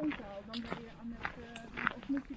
woonzaal, dan ben je aan het, uh, dan moet je